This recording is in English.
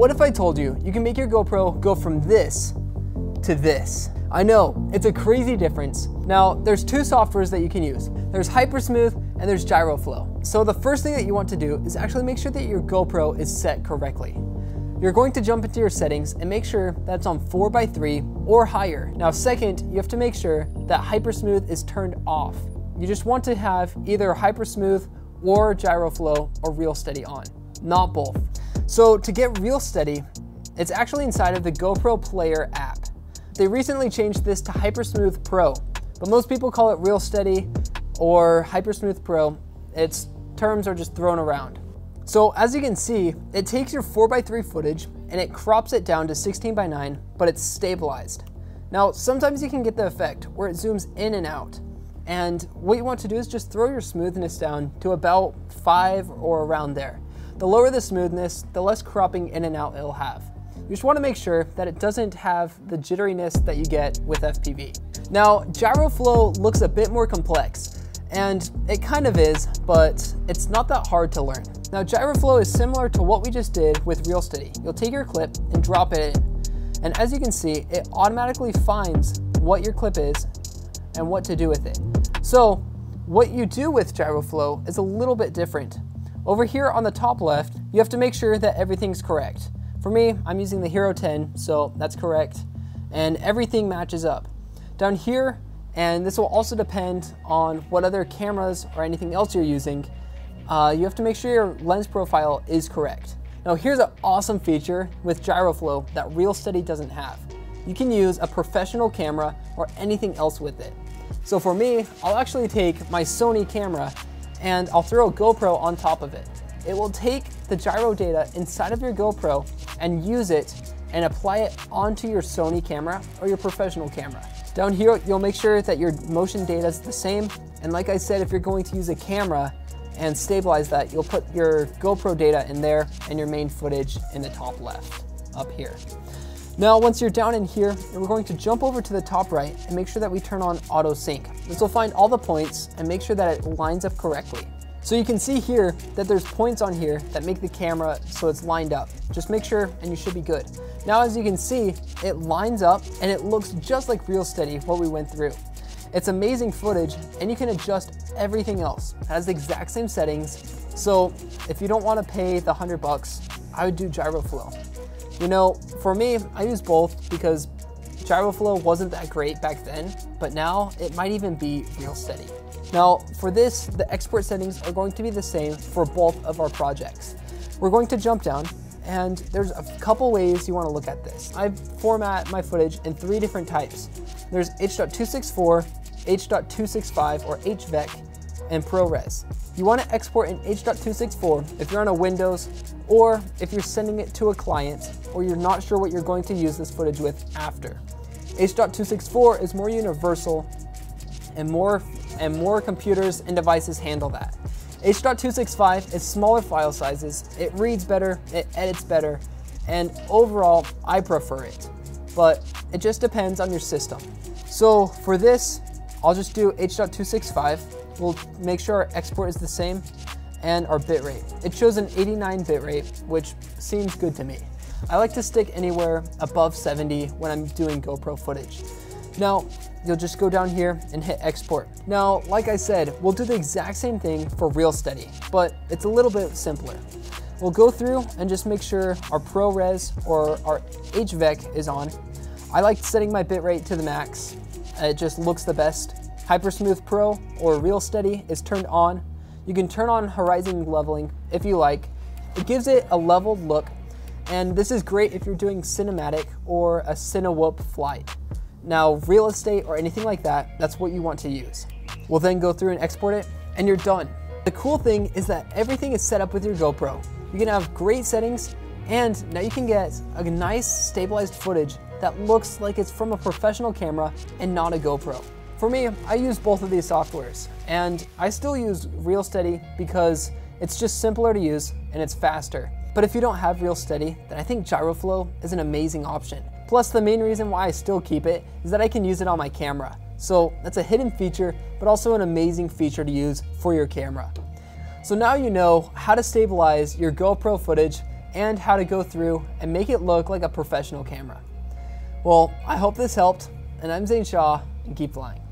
What if I told you you can make your GoPro go from this to this? I know, it's a crazy difference. Now, there's two softwares that you can use. There's Hypersmooth and there's GyroFlow. So the first thing that you want to do is actually make sure that your GoPro is set correctly. You're going to jump into your settings and make sure that it's on 4x3 or higher. Now second, you have to make sure that Hypersmooth is turned off. You just want to have either Hypersmooth or GyroFlow or Real Steady on, not both. So to get real steady, it's actually inside of the GoPro Player app. They recently changed this to Hypersmooth Pro, but most people call it Real Steady or Hypersmooth Pro. Its terms are just thrown around. So as you can see, it takes your 4x3 footage and it crops it down to 16x9, but it's stabilized. Now, sometimes you can get the effect where it zooms in and out. And what you want to do is just throw your smoothness down to about 5 or around there. The lower the smoothness, the less cropping in and out it'll have. You just want to make sure that it doesn't have the jitteriness that you get with FPV. Now, GyroFlow looks a bit more complex, and it kind of is, but it's not that hard to learn. Now, GyroFlow is similar to what we just did with RealSteady. You'll take your clip and drop it in. And as you can see, it automatically finds what your clip is and what to do with it. So what you do with GyroFlow is a little bit different. Over here on the top left, you have to make sure that everything's correct. For me, I'm using the Hero 10, so that's correct. And everything matches up. Down here, and this will also depend on what other cameras or anything else you're using, uh, you have to make sure your lens profile is correct. Now here's an awesome feature with GyroFlow that RealSteady doesn't have. You can use a professional camera or anything else with it. So for me, I'll actually take my Sony camera and I'll throw a GoPro on top of it. It will take the gyro data inside of your GoPro and use it and apply it onto your Sony camera or your professional camera. Down here, you'll make sure that your motion data is the same. And like I said, if you're going to use a camera and stabilize that, you'll put your GoPro data in there and your main footage in the top left up here. Now, once you're down in here, we're going to jump over to the top right and make sure that we turn on auto sync. This will find all the points and make sure that it lines up correctly. So you can see here that there's points on here that make the camera so it's lined up. Just make sure and you should be good. Now as you can see, it lines up and it looks just like Real Steady what we went through. It's amazing footage and you can adjust everything else. It has the exact same settings. So if you don't want to pay the 100 bucks, I would do GyroFlow. You know, for me, I use both because GyroFlow wasn't that great back then, but now it might even be real steady. Now, for this, the export settings are going to be the same for both of our projects. We're going to jump down, and there's a couple ways you want to look at this. I format my footage in three different types. There's H.264, H.265, or HVEC, and ProRes. You want to export in H.264 if you're on a Windows or if you're sending it to a client or you're not sure what you're going to use this footage with after. H.264 is more universal and more, and more computers and devices handle that. H.265 is smaller file sizes, it reads better, it edits better, and overall, I prefer it. But it just depends on your system. So for this, I'll just do H.265 We'll make sure our export is the same and our bitrate. It shows an 89 bitrate, which seems good to me. I like to stick anywhere above 70 when I'm doing GoPro footage. Now, you'll just go down here and hit export. Now, like I said, we'll do the exact same thing for RealSteady, but it's a little bit simpler. We'll go through and just make sure our ProRes or our HVEC is on. I like setting my bitrate to the max. It just looks the best. Hypersmooth Pro or Real Steady is turned on. You can turn on horizon leveling if you like. It gives it a leveled look, and this is great if you're doing cinematic or a cinewhoop flight. Now, real estate or anything like that, that's what you want to use. We'll then go through and export it, and you're done. The cool thing is that everything is set up with your GoPro. You can have great settings, and now you can get a nice stabilized footage that looks like it's from a professional camera and not a GoPro. For me, I use both of these softwares, and I still use RealSteady because it's just simpler to use and it's faster. But if you don't have RealSteady, then I think GyroFlow is an amazing option. Plus, the main reason why I still keep it is that I can use it on my camera. So that's a hidden feature, but also an amazing feature to use for your camera. So now you know how to stabilize your GoPro footage and how to go through and make it look like a professional camera. Well, I hope this helped, and I'm Zane Shaw, and keep flying.